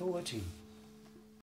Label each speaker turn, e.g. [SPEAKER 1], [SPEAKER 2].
[SPEAKER 1] for watching.